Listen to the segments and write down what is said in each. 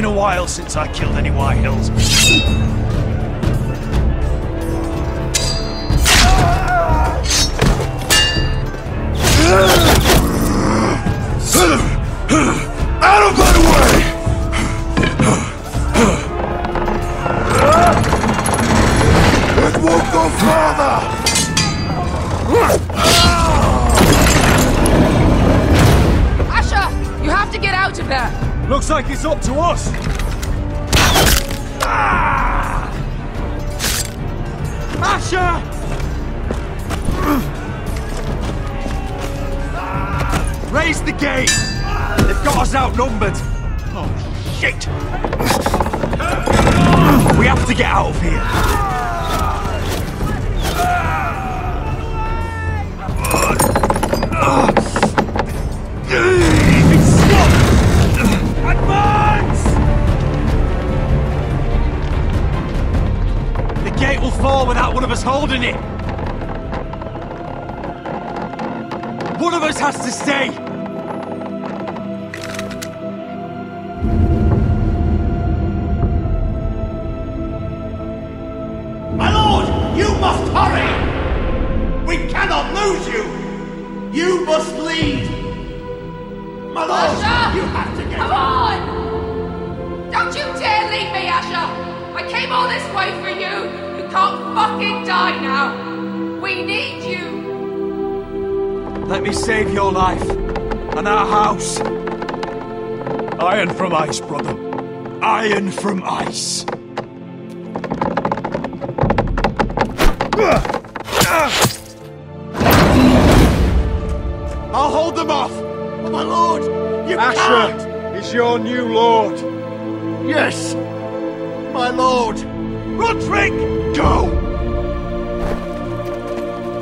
while since I killed any Whitehills. Out of my way! It won't go further! Asher, you have to get out of there. Looks like it's up to us. Ah! Asher! Ah! Raise the gate! They've got us outnumbered. Oh, shit! We have to get out of here. Will without one of us holding it. One of us has to stay. My lord, you must hurry! We cannot lose you! You must lead! My lord, Asher! you We need you! Let me save your life and our house. Iron from ice, brother. Iron from ice. I'll hold them off. My lord, you Asher can't! is your new lord. Yes! My lord! Rodrik, go!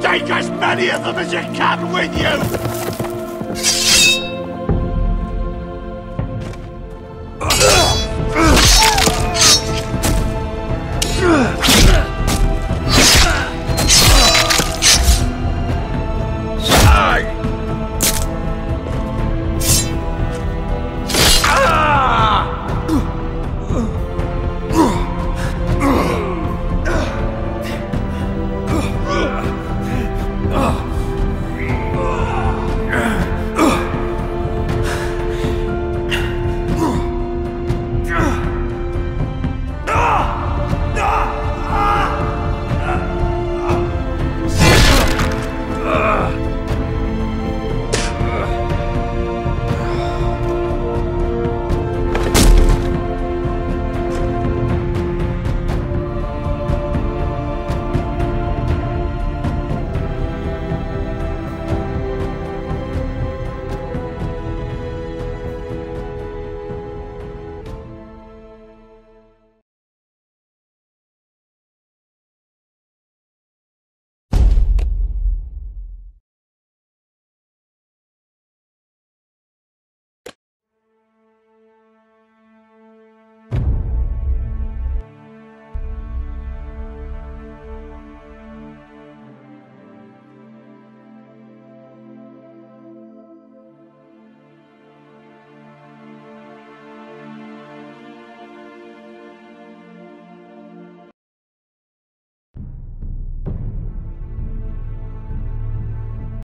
Take as many of them as you can with you!